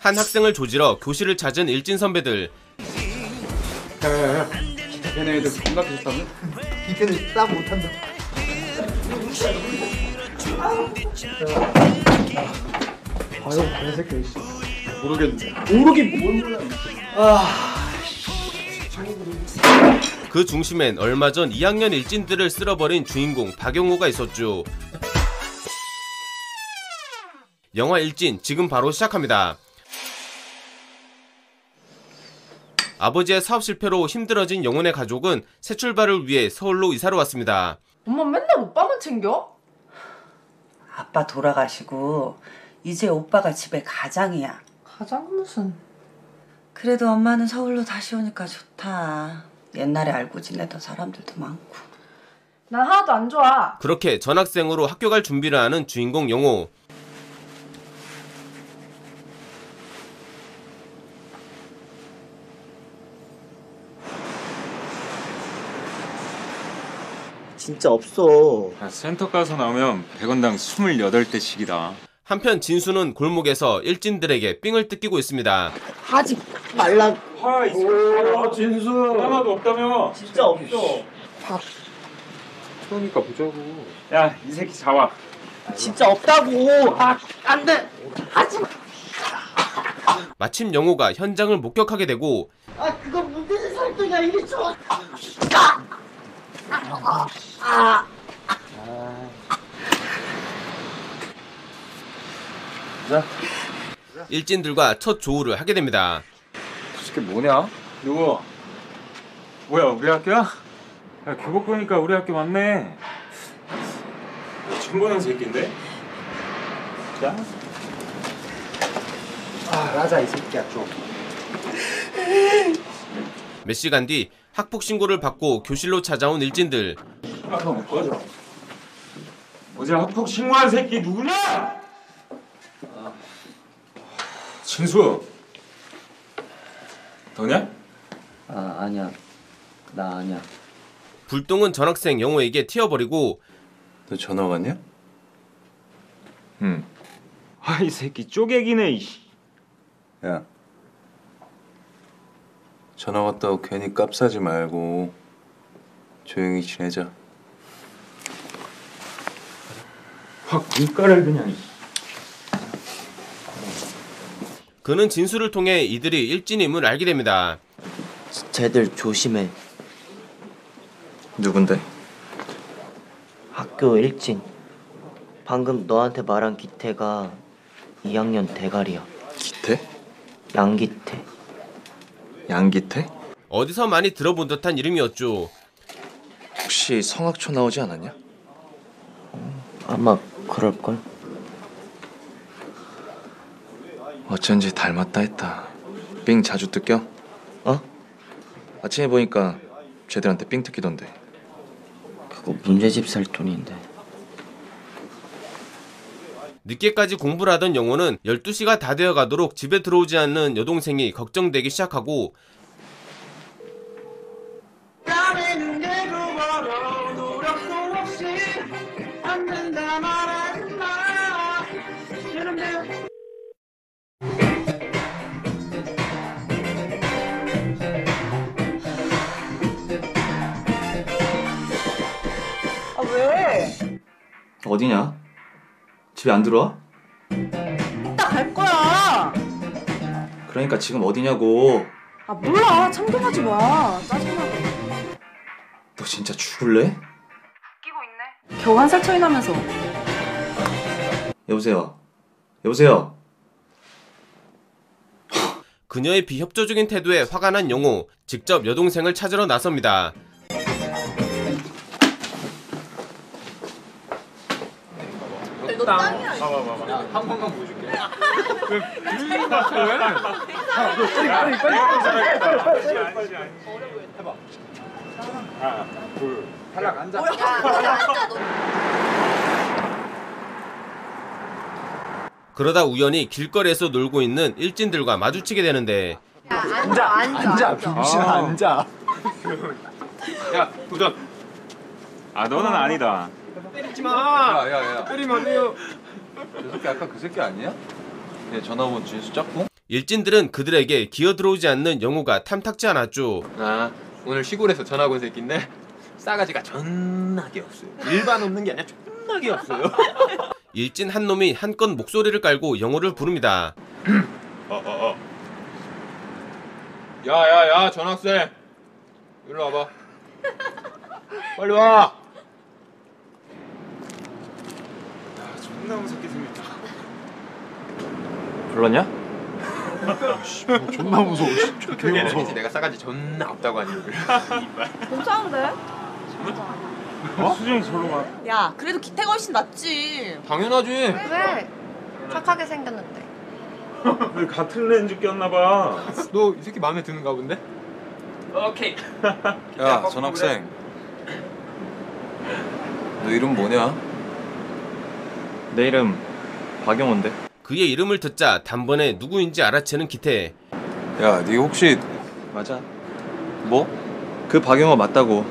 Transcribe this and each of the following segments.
한 학생을 조지러 교실을 찾은 일진 선배들. 걔네 애들 겁나 비슷다며? 이때는 딱 못한다. 아유, 개새끼, 씨. 모르겠는데 모르긴 뭘 몰라. 그 중심엔 얼마 전 2학년 일진들을 쓸어버린 주인공 박용호가 있었죠. 영화 일진 지금 바로 시작합니다. 아버지의 사업 실패로 힘들어진 영혼의 가족은 새 출발을 위해 서울로 이사를 왔습니다. 엄마 맨날 오빠만 챙겨? 아빠 돌아가시고 이제 오빠가 집에 가장이야. 가장 무슨 그래도 엄마는 서울로 다시 오니까 좋다. 옛날에 알고 지내던 사람들도 많고. 난 하나도 안 좋아 그렇게 전학생으로 학교 갈 준비를 하는 주인공 영호. 진짜 없어. 야, 센터 가서 나오면 100원당 28대씩이다 한편 진수는 골목에서 일진들에게 삥을 뜯기고 있습니다. 하지 말라. 아이 오, 진수. 하나도 없다며 진짜 없어. 그러니까 보자고 야 이 새끼 잡아 진짜 없다고. 아, 안 돼. 하지 마. 마침 영호가 현장을 목격하게 되고 아, 그거 문제는 살동이야. 이게 저. 아! 아! 아! 일진들과 첫 조우를 하게 됩니다. 저 새끼 뭐냐? 누구? 뭐야 우리 학교야? 야 교복 보니까 우리 학교 맞네 처음 보는 새끼인데? 야? 아, 맞아, 이 새끼야, 좀. 몇 시간 뒤 학폭 신고를 받고 교실로 찾아온 일진들. 하나 못 꺼져 어제 학폭 신고한 새끼 누구냐? 진수 너냐? 아 아니야 나 아니야 불똥은 전학생 영호에게 튀어버리고 너 전화 왔냐? 응. 아이 새끼 쪼개기네. 야 전화 왔다고 괜히 깝사지 말고 조용히 지내자 확 눈가를 그냥. 그는 진수를 통해 이들이 일진임을 알게 됩니다. 쟤들 조심해 누군데? 학교 일진 방금 너한테 말한 기태가 2학년 대가리야 기태? 양기태 양기태? 어디서 많이 들어본 듯한 이름이었죠. 혹시 성악초 나오지 않았냐? 아마 그럴걸? 어쩐지 닮았다 했다 삥 자주 뜯겨? 어? 아침에 보니까 쟤들한테 삥 뜯기던데 그거 문제집 살 돈인데 늦게까지 공부를 하던 영호는 12시가 다 되어 가도록 집에 들어오지 않는 여동생이 걱정되기 시작하고 아 왜? 어디냐? 집에 안 들어와? 이따 갈 거야. 그러니까 지금 어디냐고. 아 몰라. 참견하지 마. 짜증나게 너 진짜 죽을래? 끼고 있네. 겨우 한 살 차이 나면서. 여보세요? 여보세요? 그녀의 비협조적인 태도에 화가 난 영호. 직접 여동생을 찾으러 나섭니다. 그러다 우연히 길거리에서 놀고 있는 일진들과 마주치게 되는데. 앉아, 앉아, 병신 아. 앉아. 야 도전. 아 너는 아니다. 야야야 때리면 안 돼요. 저 새끼 아까 그 새끼 아니야? 얘 전화 온 진수 짝꿍? 일진들은 그들에게 기어 들어오지 않는 영호가 탐탁지 않았죠. 아 오늘 시골에서 전학 온 새끼인데 싸가지가 존나게 없어요. 일반 없는 게 아니라 존나게 없어요. 일진 한 놈이 한껏 목소리를 깔고 영호를 부릅니다. 야야 야 전학생 일로 와봐. 빨리 와. 존나 무섭게 생겼다. 불렀냐? 존나 무서워. 개 그래서 내가 싸가지 존나 없다고 하니. 괜찮은데? 어? 수정이 절로 가. 야, 그래도 기태가 훨씬 낫지. 당연하지. 왜? 착하게 생겼는데. 왜 같은 렌즈 꼈나 봐. 너 이 새끼 마음에 드는가 본데? 야 전학생 너 이름 뭐냐? 내 이름 박영호인데. 그의 이름을 듣자 단번에 누구인지 알아채는 기태. 야 네 혹시 맞아. 뭐? 그 박영호 맞다고.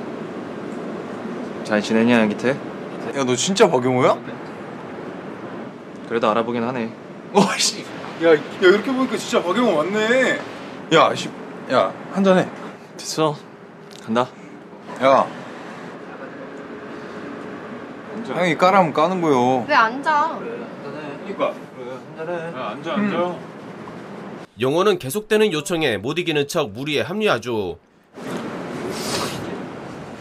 잘 지내냐 기태? 야 너 진짜 박용호야? 그래도 알아보긴 하네. 와씨 야, 야 이렇게 보니까 진짜 박용호 맞네 야 씨, 야 한잔해 됐어. 간다. 야 형이 까라면 까는 거요 왜 앉아? 그러니까. 야, 앉아 앉아. 영호는 계속되는 요청에 못 이기는 척 무리에 합류하죠.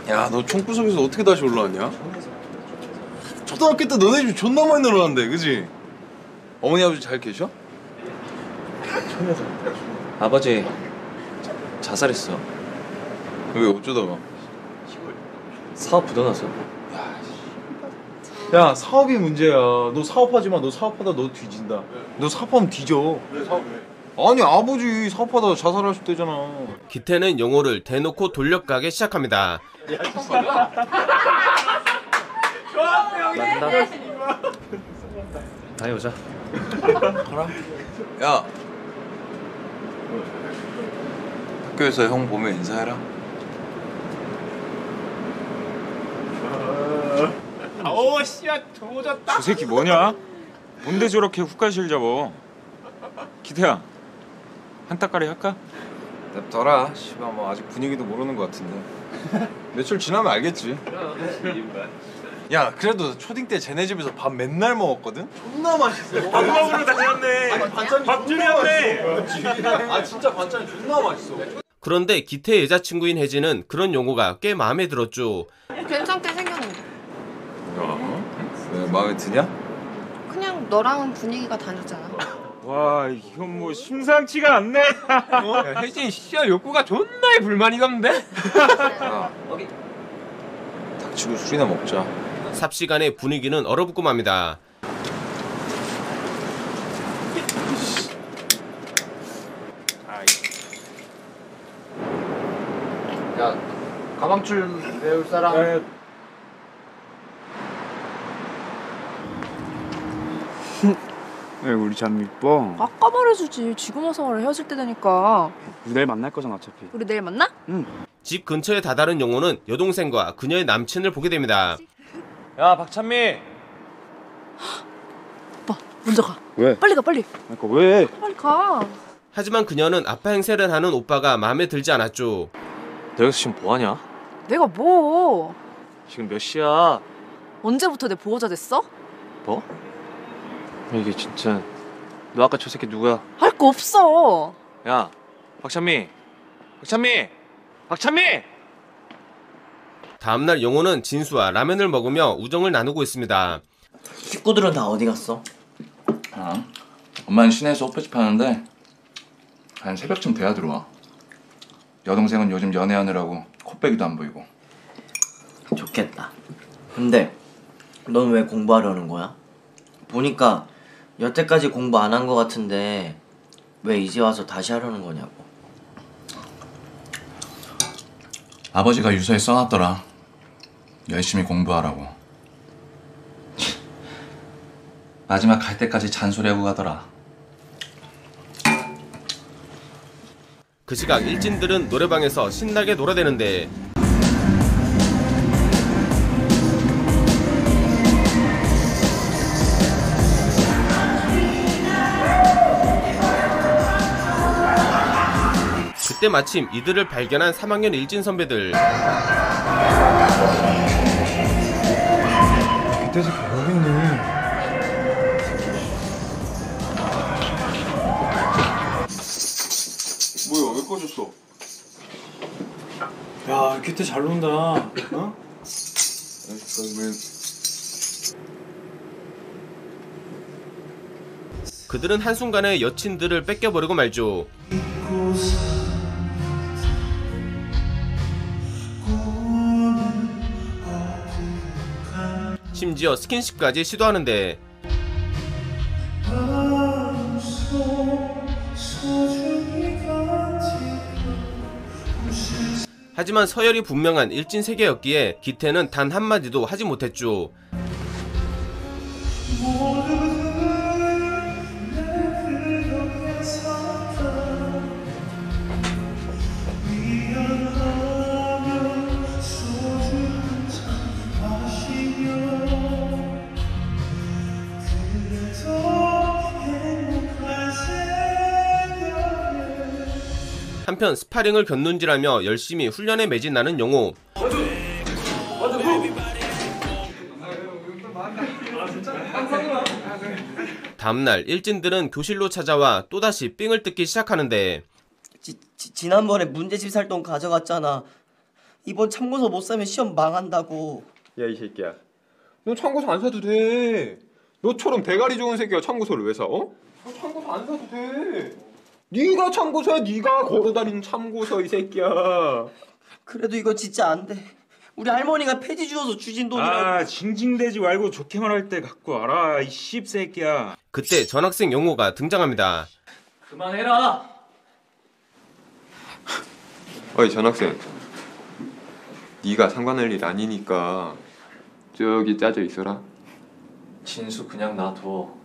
야 너 총구석에서 어떻게 다시 올라왔냐? 초등학교 때 너네 집 존나 많이 늘어났는데 그지? 어머니 아버지 잘 계셔? 아버지 자살했어. 왜 어쩌다가 사업 부도나서. 야 사업이 문제야. 너 사업하지 마 너 사업하다 너 뒤진다. 너 사업하면 뒤져. 아니 아버지 사업하다 자살하실 때잖아. 기태는 영호를 대놓고 돌려가기 시작합니다. 다녀 오자. 야. 학교에서 형 보면 인사해라 오 씨야 조졌다. 저 새끼 뭐냐? 뭔데 저렇게 훅가실 잡어? 기태야. 한따까리 할까? 냅둬라 씨발 뭐 아직 분위기도 모르는 것 같은데 며칠 지나면 알겠지 야 그래도 초딩 때 쟤네 집에서 밥 맨날 먹었거든? 존나 맛있어 밥 먹으러 다녔네. 밥줄이었네. 아 진짜 반찬이 존나 맛있어 그런데 기태의 여자친구인 혜진은 그런 용호가 꽤 마음에 들었죠. 왜 마음에 드냐? 그냥 너랑은 분위기가 다르잖아. 와 이건 뭐 심상치가 않네. 야, 혜진 씨야 욕구가 존나에 불만이 없는데? 야 닥치고 술이나 먹자 삽시간의 분위기는 얼어붙고 맙니다. 야 가방줄 외울 사람. 야, 왜 우리 참 이뻐? 아까 말해주지. 지금 와서 말해 헤어질 때 되니까. 우리 내일 만날 거잖아 어차피. 우리 내일 만나? 집 근처에 다다른 용호는 여동생과 그녀의 남친을 보게 됩니다. 야 박찬미. 오빠 먼저 가. 왜? 빨리 가 빨리. 그러니까 왜? 빨리 가. 하지만 그녀는 아빠 행세를 하는 오빠가 마음에 들지 않았죠. 너 여기서 지금 뭐하냐? 내가 뭐? 지금 몇 시야? 언제부터 내 보호자 됐어? 뭐? 이게 진짜 너 아까 저 새끼 누구야? 할 거 없어. 야 박찬미 박찬미 박찬미 다음날 용호는 진수와 라면을 먹으며 우정을 나누고 있습니다. 식구들은 다 어디 갔어? 아, 엄마는 시내에서 호프집 하는데 한 새벽쯤 돼야 들어와. 여동생은 요즘 연애하느라고 코빼기도 안 보이고. 좋겠다. 근데 넌 왜 공부하려는 거야? 보니까 여태까지 공부 안한거 같은데 왜 이제 와서 다시 하려는 거냐고. 아버지가 유서에 써놨더라. 열심히 공부하라고. 마지막 갈 때까지 잔소리하고 가더라. 그 시각 일진들은 노래방에서 신나게 놀아대는데 그때 마침 이들을 발견한 3학년 일진 선배들 기태지 여기 있네. 뭐야 왜 꺼졌어? 야, 기태 잘 논다. 어? 그들은 한순간에 여친들을 뺏겨버리고 말죠 심지어 스킨십까지 시도하는데 하지만 서열이 분명한 일진 세계였기에 기태는 단 한마디도 하지 못했죠. 한편 스파링을 곁눈질하며 열심히 훈련에 매진하는 영호. 다음날 일진들은 교실로 찾아와 또다시 삥을 뜯기 시작하는데 지, 지, 지난번에 문제집 살 돈 가져갔잖아. 이번 참고서 못 사면 시험 망한다고. 야 이 새끼야. 너 참고서 안 사도 돼. 너처럼 대가리 좋은 새끼가 참고서를 왜 사? 어? 너 참고서 안 사도 돼. 네가 참고서야 네가 걸어다니는 참고서 이 새끼야. 그래도 이거 진짜 안 돼. 우리 할머니가 폐지 주워서 주신 돈이라고. 아, 징징대지 말고 좋게 말할 때 갖고 와라. 이 씹새끼야. 그때 전학생 영호가 등장합니다. 그만해라. 어이 전학생. 네가 상관할 일 아니니까 저기 짜져 있어라. 진수 그냥 놔둬.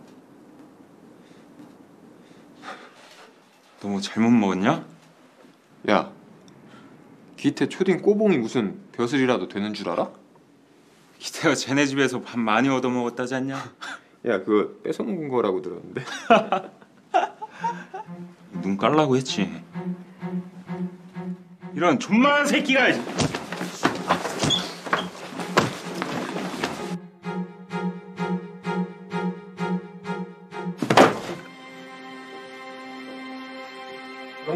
너 뭐 잘못 먹었냐? 야, 기태 초딩 꼬봉이 무슨 벼슬이라도 되는 줄 알아? 기태가 쟤네 집에서 밥 많이 얻어 먹었다지 않냐? 야, 그거 뺏어먹은 거라고 들었는데. 눈 깔라고 했지. 이런 존만한 새끼가.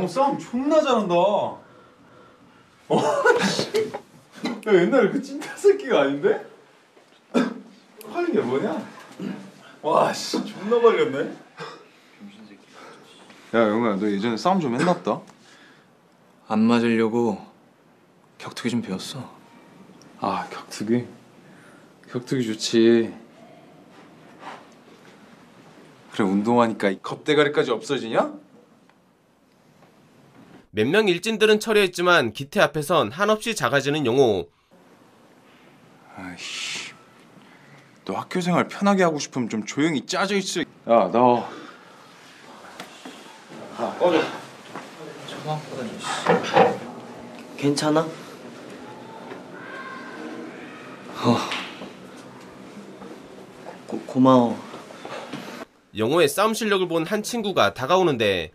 싸움 존나 잘한다. 어, 씨. 야, 옛날에 그 찐따 새끼가 아닌데? 팔린 게 뭐냐? 와, 씨, 존나 발렸네. 야, 영호야, 너 예전에 싸움 좀 했나 보다. 안 맞으려고 격투기 좀 배웠어. 아, 격투기? 격투기 좋지. 그래, 운동하니까 이 겁대가리까지 없어지냐? 몇 명 일진들은 처리했지만 기태 앞에선 한없이 작아지는 영호. 아이씨. 너 학교 생활 편하게 하고 싶으면 좀 조용히 짜져 있어. 야, 너. 아, 꺼져. 괜찮아? 고, 고마워. 영호의 싸움 실력을 본 한 친구가 다가오는데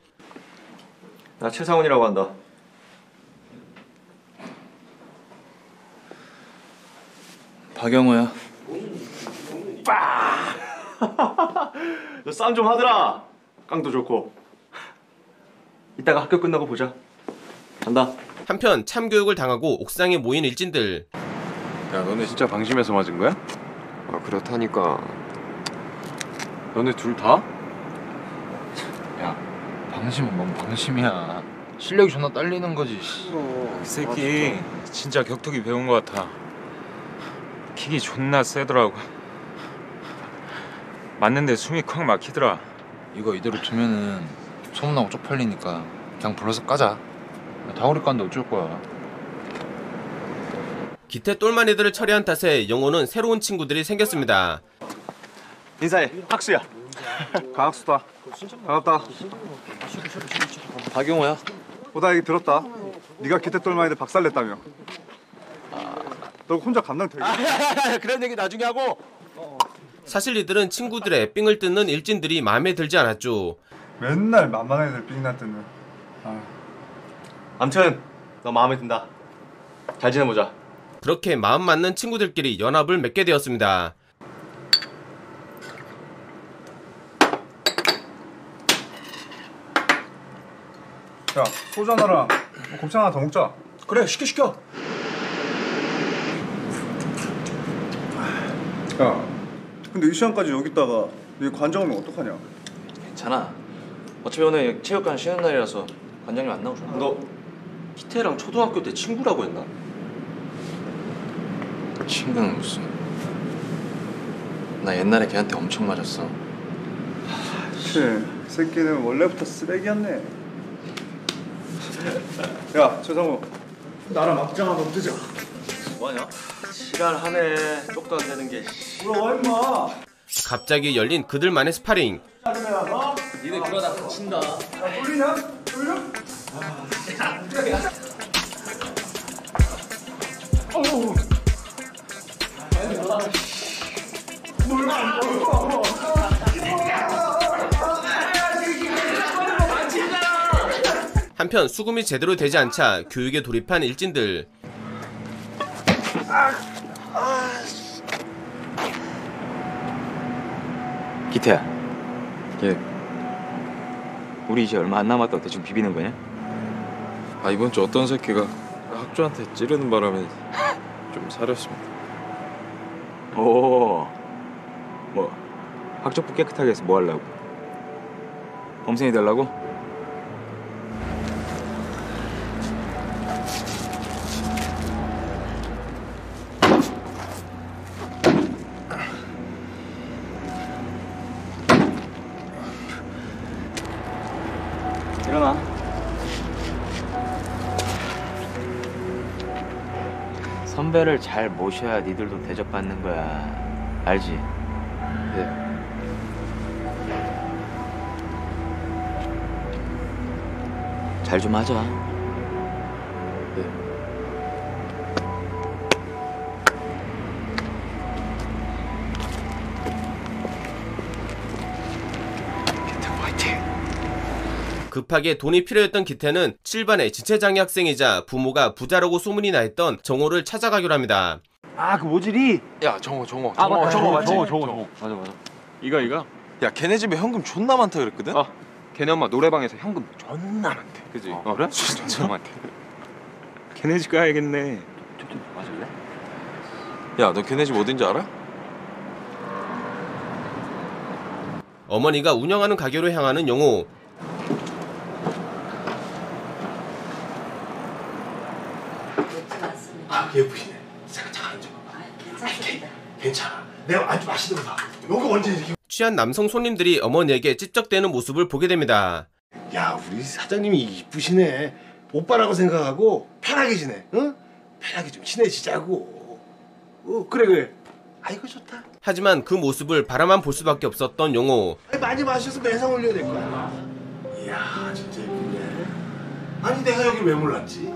나 최상훈이라고 한다. 박영호야. 너 싸움 좀 하더라. 깡도 좋고. 이따가 학교 끝나고 보자. 간다. 한편 참교육을 당하고 옥상에 모인 일진들. 야, 너네 진짜 방심해서 맞은 거야? 아, 그렇다니까. 너네 둘 다? 방심은 뭔 방심이야. 실력이 존나 딸리는 거지. 그 새끼 진짜 격투기 배운 것 같아. 킥이 존나 세더라고. 맞는데 숨이 콱 막히더라. 이거 이대로 두면은 소문나고 쪽팔리니까 그냥 불러서 까자. 다우리 깐데 어쩔 거야. 기태 똘마니들을 처리한 탓에 영호는 새로운 친구들이 생겼습니다. 인사해. 학수야. 강학수다. 반갑다. 박용호야. 보다 얘기 들었다. 네가 기태 똘마이들 박살냈다며. 너 혼자 감당 되겠어? 그런 얘기 나중에 하고. 사실 이들은 친구들의 삥을 뜯는 일진들이 마음에 들지 않았죠. 맨날 만만한 애들 삥나 뜨는. 아, 암튼 너 마음에 든다. 잘 지내보자. 그렇게 마음 맞는 친구들끼리 연합을 맺게 되었습니다. 야 소주 하나랑 곱창 하나 더 먹자. 그래 시켜 시켜. 야 근데 이 시간까지 여기 있다가 네 관장 오면 어떡하냐? 괜찮아. 어차피 오늘 체육관 쉬는 날이라서 관장님 안 나오잖아. 너 기태랑 초등학교 때 친구라고 했나? 친구는 무슨? 나 옛날에 걔한테 엄청 맞았어. 그래 새끼는 원래부터 쓰레기였네. 야 최상우 나랑 막장 한번 뜨자. 뭐하냐? 지랄하네. 쨉도 안 되는 게. 물어봐 임마. 갑자기 열린 그들만의 스파링. 니네 그러다 다친다. 뚫리냐? 뚫려? 한편 수금이 제대로 되지 않자 교육에 돌입한 일진들. 기태야. 얘 우리 이제 얼마 안 남았다고 대충 비비는 거냐? 아 이번 주 어떤 새끼가 학주한테 찌르는 바람에 좀 사렸습니다. 오. 뭐 학적부 깨끗하게 해서 뭐 하려고? 범생이 되려고? 잘 모셔야 니들도 대접받는 거야. 알지? 네. 잘 좀 하자. 급하게 돈이 필요했던 기태는 7반의 지체장애 학생이자 부모가 부자라고 소문이 나 있던 정호를 찾아가기로 합니다. 아 그 모질이. 야 정호 정호 아 맞다 정호 맞지? 정호 정호 정호. 맞아 맞아. 이거 이거. 야 걔네 집에 현금 존나 많다 그랬거든? 어. 걔네 엄마 노래방에서 현금 존나 많대. 그지? 어, 그래? 진짜 많대. 걔네 집 가야겠네. 좀 좀 맞을래? 야너 걔네 집 어딘지 알아? 어머니가 운영하는 가게로 향하는 영호. 아 예쁘시네. 잠깐 잠깐 앉아. 괜찮습니다. 괜찮아. 내가 아주 맛있는 거 사. 요거 언제 이렇게? 취한 남성 손님들이 어머니에게 찝쩍대는 모습을 보게 됩니다. 야 우리 사장님이 이쁘시네. 오빠라고 생각하고 편하게 지내. 응? 편하게 좀 지내시자고. 어 그래 그래. 아이고 좋다. 하지만 그 모습을 바라만 볼 수밖에 없었던. 아니, 많이 마셔서 매상 올려야 될 거야. 이야 진짜 예쁘네. 아니 내가 여기 왜 몰랐지?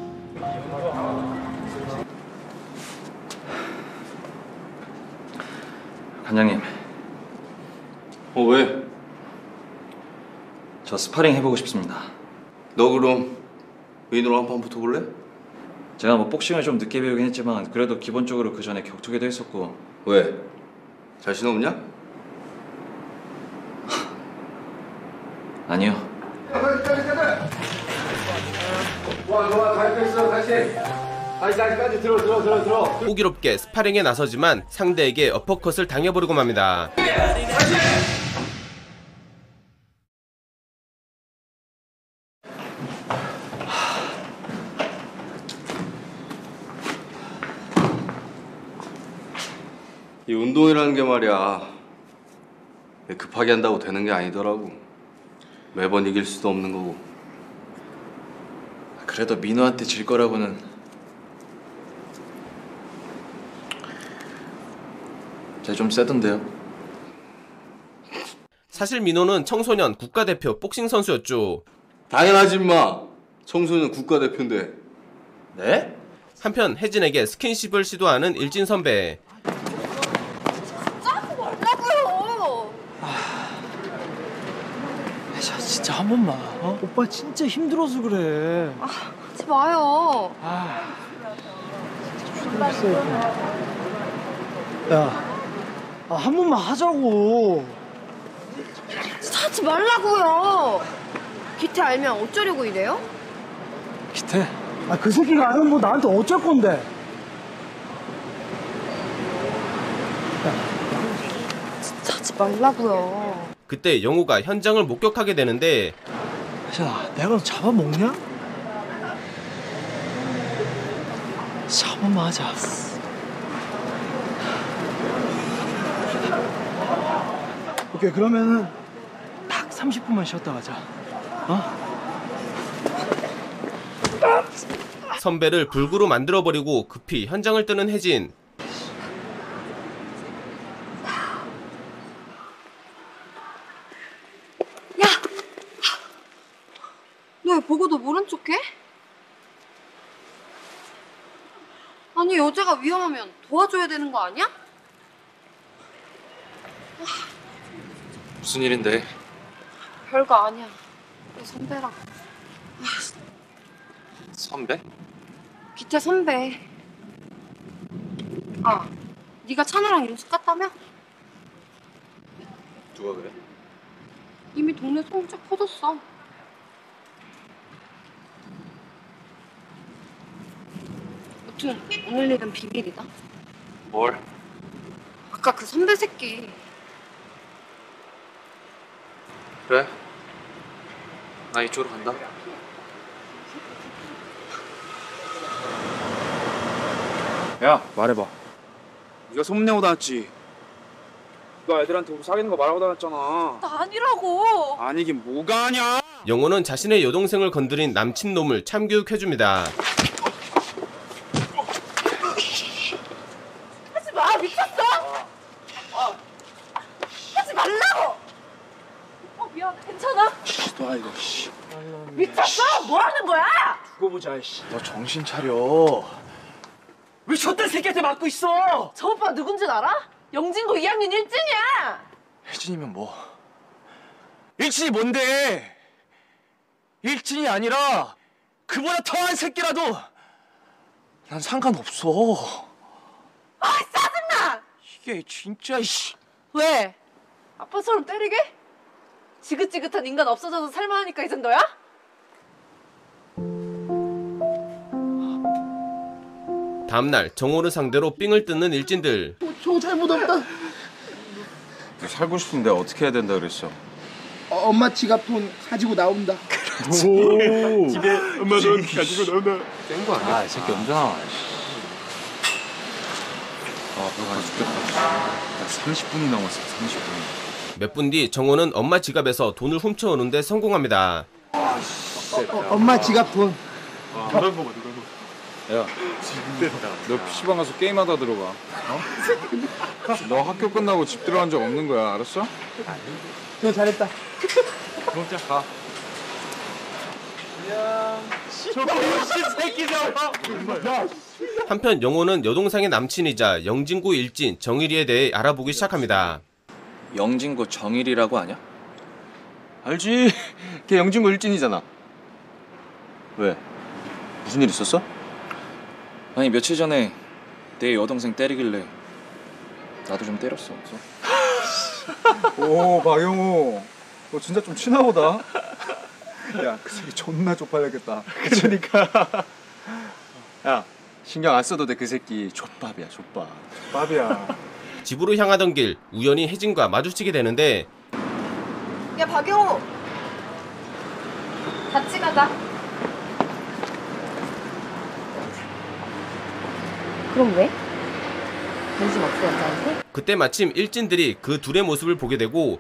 관장님. 어 왜? 저 스파링 해보고 싶습니다. 너 그럼 민호랑 한판 붙어볼래? 제가 뭐 복싱을 좀 늦게 배우긴 했지만 그래도 기본적으로 그 전에 격투기도 했었고 왜? 자신 없냐? 아니요. 와 좋아 잘 뺐어 다시. 다시 다시까지 들어 들어 들어 들어. 호기롭게 스파링에 나서지만 상대에게 어퍼컷을 당해버리고 맙니다. 이 운동이라는 게 말이야 급하게 한다고 되는 게 아니더라고 매번 이길 수도 없는 거고 그래도 민호한테 질 거라고는 제가 좀 세던데요. 사실 민호는 청소년 국가대표 복싱 선수였죠. 당연하지 임마 청소년 국가대표인데 네? 한편 혜진에게 스킨십을 시도하는 일진 선배. 말라고요. 진짜 한 번만. 어? 오빠 진짜 힘들어서 그래. 하지 마요. 야, 아, 한 번만 하자고. 진짜 하지 말라고요. 기태 알면 어쩌려고 이래요? 기태? 아, 그 새끼가 알면 뭐 나한테 어쩔 건데? 진짜 하지 말라고요. 그때 영호가 현장을 목격하게 되는데 야, 내가 너 잡아먹냐? 잡아만 하자. 오케이, 그러면은 딱 30분만 쉬었다 가자. 어? 선배를 불구로 만들어버리고 급히 현장을 뜨는 혜진. 너왜 보고도 모른 척해? 아니 여자가 위험하면 도와줘야 되는 거 아니야? 무슨 일인데? 별거 아니야. 너 선배랑 선배? 기태 선배. 아, 네가 찬우랑 인숙 같다며? 누가 그래? 이미 동네 소문짝 퍼졌어. 여튼 오늘 일은 비밀이다. 뭘? 아까 그 선배 새끼 그래? 나 이쪽으로 간다. 야 말해봐 네가 소문내고 다녔지 너 애들한테 우리 사귀는 거 말하고 다녔잖아 나 아니라고. 아니긴 뭐가 아냐 영호는 자신의 여동생을 건드린 남친 놈을 참교육해줍니다. 하지 마 미쳤어? 하지 말라고. 어 미안해 괜찮아? 너 이거 씨 미쳤어? 뭐 하는 거야? 두고 보자, 씨. 너 정신 차려 왜 저딴 새끼한테 맞고 있어? 저 오빠 누군지 알아? 영진고 2학년 1진이야. 혜진이면 뭐 일진이 뭔데 일진이 아니라 그보다 더한 새끼라도 난 상관없어 아 짜증나. 이게 진짜 씨 왜? 아빠처럼 때리게? 지긋지긋한 인간 없어져서 살만하니까 이 정도야? 다음날 정호를 상대로 삥을 뜯는 일진들. 저 잘못 없다. 살고 싶은데 어떻게 해야 된다 그랬어? 어, 엄마 지갑 돈 가지고 나온다. 오. 집에 엄마 돈 가지고 나온다. 깬거 아니야? 아이 새끼 언제 나와 아 배가 죽겠다 30분이 넘었어 30분 몇 분 뒤 정호는 엄마 지갑에서 돈을 훔쳐오는데 성공합니다. 어, 엄마 지갑 돈. 먹어. 야, 너 PC방 가서 게임하다 들어가. 어? 너 학교 끝나고 집 들어간 적 없는 거야, 알았어? 너 잘했다. 먹자, 가. 한편 영호는 여동생의 남친이자 영진구 일진 정일이에 대해 알아보기 시작합니다. 영진고 정일이라고 아냐? 알지 걔 영진고 일진이잖아 왜? 무슨 일 있었어? 아니 며칠 전에 내 여동생 때리길래 나도 좀 때렸어. 오 박영호 너 진짜 좀 친하 보다. 야 그 새끼 존나 쪽팔렸겠다. 그러니까. 야 신경 안 써도 돼 그 새끼. 족밥이야 족밥. 밥이야. 집으로 향하던 길 우연히 혜진과 마주치게 되는데 야 박영호 같이 가자 그럼 왜? 관심 없어 여자한테? 그때 마침 일진들이 그 둘의 모습을 보게 되고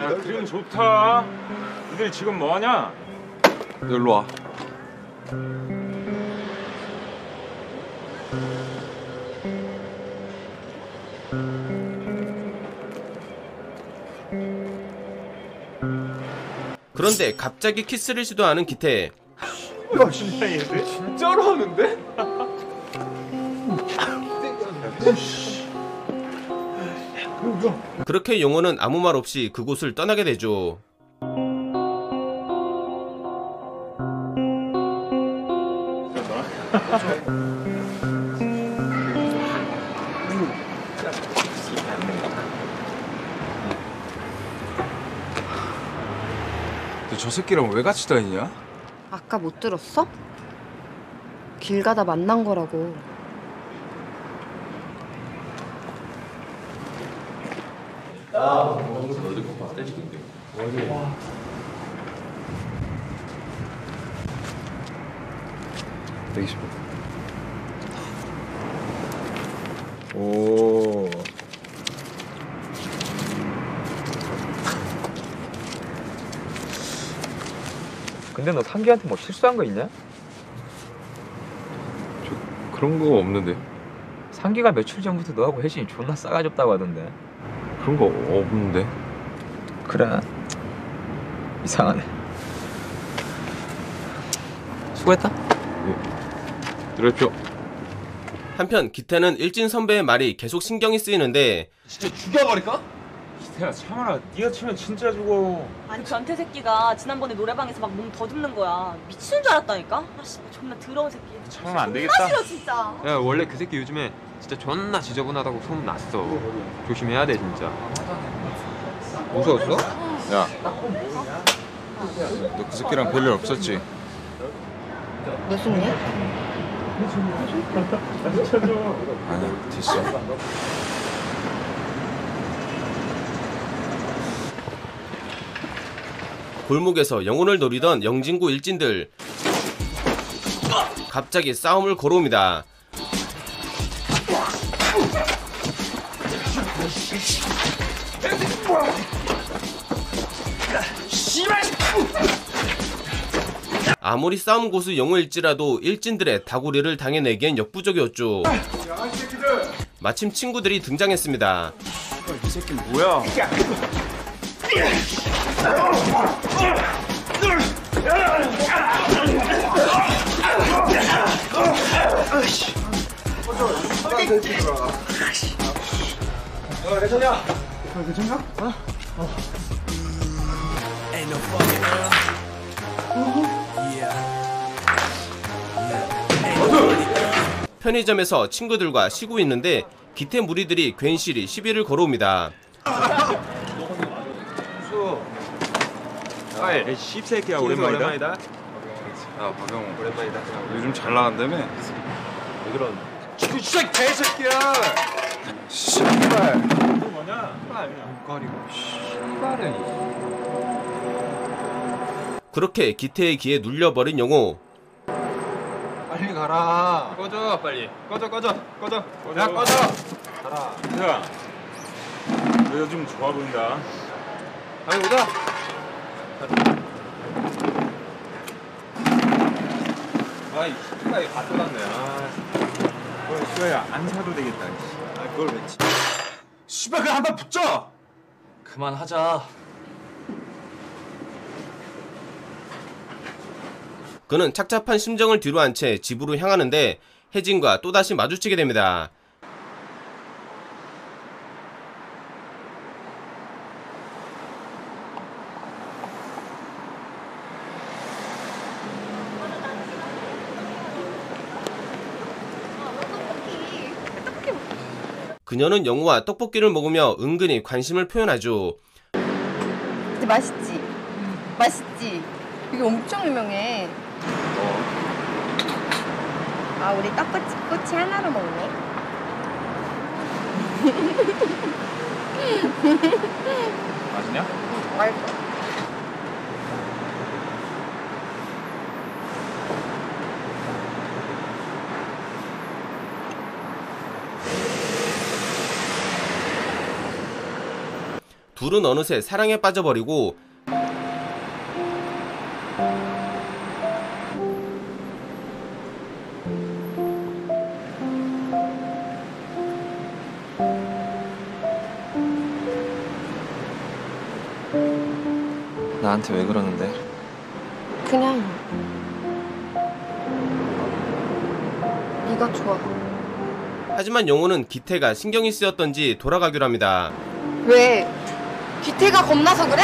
야 그림 좋다 니들 지금 뭐하냐? 너 일로 와. 그런데 갑자기 키스를 시도하는 기태 야 진짜 얘들 진짜로 하는데? 그렇게 영호는 아무 말 없이 그곳을 떠나게 되죠. 너저 새끼랑 왜 같이 다니냐? 아까 못 들었어? 길 가다 만난 거라고. 오. 근데 너 상기한테 뭐 실수한 거 있냐? 그런 거 없는데. 상기가 며칠 전부터 너하고 혜진이 존나 싸가지 없다고 하던데. 그런 거 없는데. 그래. 이상하네. 수고했다. 그랬죠. 한편 기태는 일진 선배의 말이 계속 신경이 쓰이는데 진짜 죽여버릴까? 기태야 참아라. 네가 치면 진짜 죽어. 아니 변태 새끼가 지난번에 노래방에서 막 몸 더듬는 거야. 미치는 줄 알았다니까. 아씨 존나 더러운 새끼. 참으면 안 존나 싫어 진짜. 야 원래 그 새끼 요즘에 진짜 존나 지저분하다고 소문 났어. 조심해야 돼 진짜. 무서웠어? 야. 너 그 새끼랑 별일 없었지? 무슨 일? 아니야, 됐어. 골목에서 영혼을 노리던 영진구 일진들 갑자기 싸움을 걸어옵니다. 아무리 싸움 고수 영호일지라도 일진들의 다구리를 당해내기엔 역부족이었죠. 마침 친구들이 등장했습니다. 이 새끼 뭐야? 어, 괜찮냐? 괜찮냐? 어? 어. 편의점에서 친구들과 쉬고 있는데 기태 무리들이 괜시리 시비를 걸어옵니다. 아이, 씹새끼야 오랜만이다. 야, 박영호. 오랜만이다. 요즘 잘 나간다며? 왜 그런? 그 진짜 개새끼야! 씨발! 이거 뭐냐? 눈가리고 씨발은. 그렇게 기태의 귀에 눌려버린 영호. 빨리 가라. 꺼져, 빨리. 꺼져, 꺼져, 꺼져. 야, 꺼져. 가라. 야, 너 요즘 좋아 보인다. 빨리 오자. 아이, 씨발 이거 가져갔네. 아, 그걸 씨발야 안 사도 되겠다. 씨. 아, 그걸 왜 치? 씨발 그냥 한번 붙자. 그만하자. 그는 착잡한 심정을 뒤로 한 채 집으로 향하는데 혜진과 또다시 마주치게 됩니다. 그녀는 영호와 떡볶이를 먹으며 은근히 관심을 표현하죠. 근데 맛있지? 맛있지? 이게 엄청 유명해. 아, 우리 떡꼬치 꼬치 하나로 먹네. 맛있냐? 맛있어. 둘은 어느새 사랑에 빠져버리고 나한테 왜 그러는데? 그냥 네가 좋아. 하지만 영호는 기태가 신경이 쓰였던지 돌아가기로 합니다. 왜? 귀태가 겁나서 그래?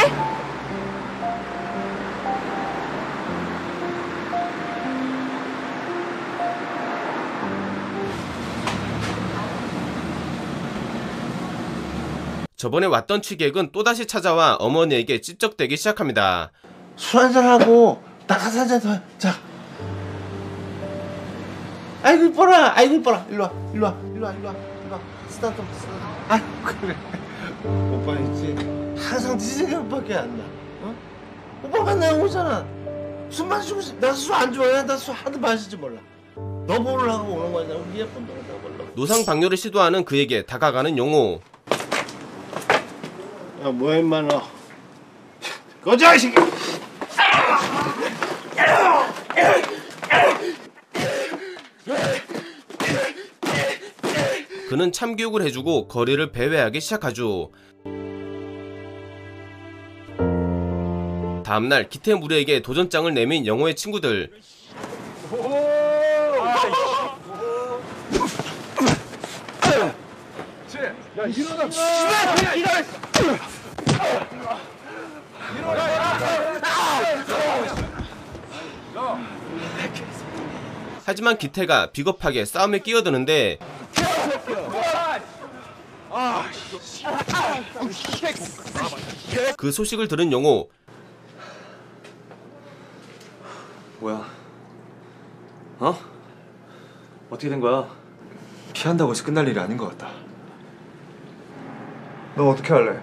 저번에 왔던 취객은 또다시 찾아와 어머니에게 찝적대기 시작합니다. 술 한잔하고 나가서 한잔 더. 자. 아이고 이뻐라. 아이고 이뻐라. 일로 와. 일로 와. 일로 와. 일로 와. 일로 와. 스타트 스타트. 아 그래. 오빠 있지. 항상 네 생각밖에 안 나. 어? 오빠 만나고 오잖아. 술 마시고 싶- 나 술 안 좋아해. 나 술 하도 마시지 몰라. 너 보려고 오는 거잖아. 우리 예쁜 너 보려고. 노상 방뇨를 시도하는 그에게 다가가는 용호. 야 뭐야 임마 너. 꺼져 이 새끼. 그는 참교육을 해주고 거리를 배회하기 시작하죠. 다음날 기태 무리에게 도전장을 내민 영호의 친구들. 야 일어나 씨발 일어나 하지만 기태가 비겁하게 싸움에 끼어드는데 그 소식을 들은 영호 뭐야? 어? 어떻게 된 거야? 피한다고 해서 끝날 일이 아닌 것 같다 너 어떻게 할래?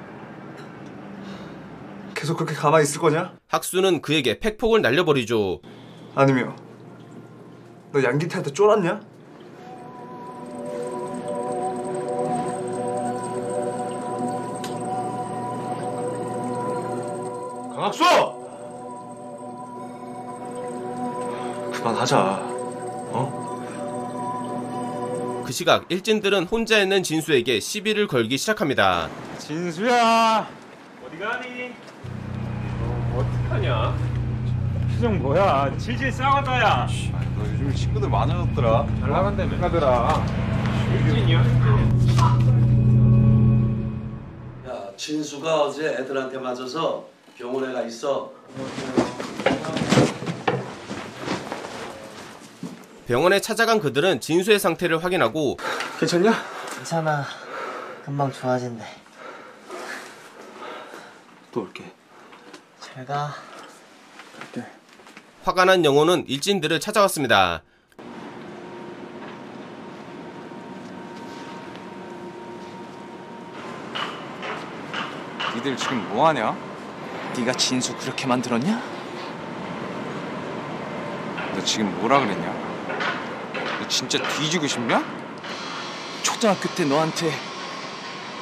계속 그렇게 가만히 있을 거냐? 학수는 그에게 팩폭을 날려버리죠. 아니면 너 양기태한테 쫄았냐? 강학수! 그만하자 그 시각 일진들은 혼자 있는 진수에게 시비를 걸기 시작합니다. 진수야 어디 가니? 어떡하냐? 표정 뭐야? 질질 싸웠다야. 너 요즘 친구들 많아졌더라 잘 나간다며. 가더라. 일진이야? 야, 진수가 어제 애들한테 맞아서 병원에 가 있어. 병원에 찾아간 그들은 진수의 상태를 확인하고 괜찮냐? 괜찮아. 금방 좋아진대. 또 올게. 잘 가. 화가 난 영호는 일진들을 찾아왔습니다. 니들 지금 뭐하냐? 네가 진수 그렇게 만들었냐? 너 지금 뭐라 그랬냐? 너 진짜 뒤지고 싶냐? 초등학교 때 너한테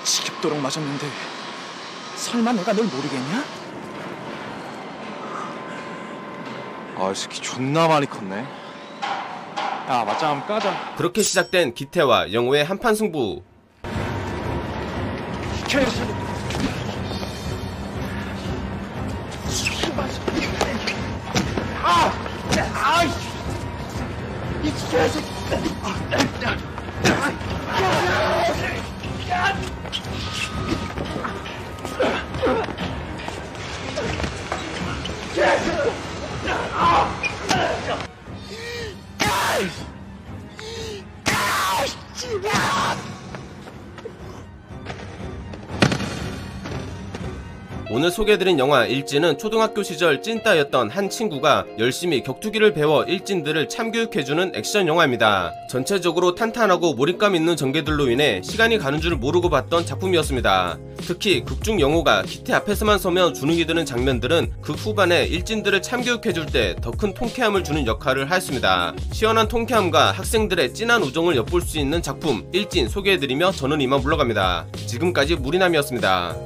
지겹도록 맞았는데 설마 내가 널 모르겠냐? 아, 이 새끼 존나 많이 컸네. 야, 맞짱 한번 까자. 그렇게 시작된 기태와 영호의 한판 승부. 아! 아이! 이 개새끼! Тебя! 오늘 소개해드린 영화 일진은 초등학교 시절 찐따였던 한 친구가 열심히 격투기를 배워 일진들을 참교육해주는 액션 영화입니다. 전체적으로 탄탄하고 몰입감 있는 전개들로 인해 시간이 가는 줄 모르고 봤던 작품이었습니다. 특히 극중 영호가 기태 앞에서만 서면 주눅이 드는 장면들은 극 후반에 일진들을 참교육해줄 때 더 큰 통쾌함을 주는 역할을 하였습니다. 시원한 통쾌함과 학생들의 진한 우정을 엿볼 수 있는 작품 일진 소개해드리며 저는 이만 물러갑니다. 지금까지 무리남이었습니다.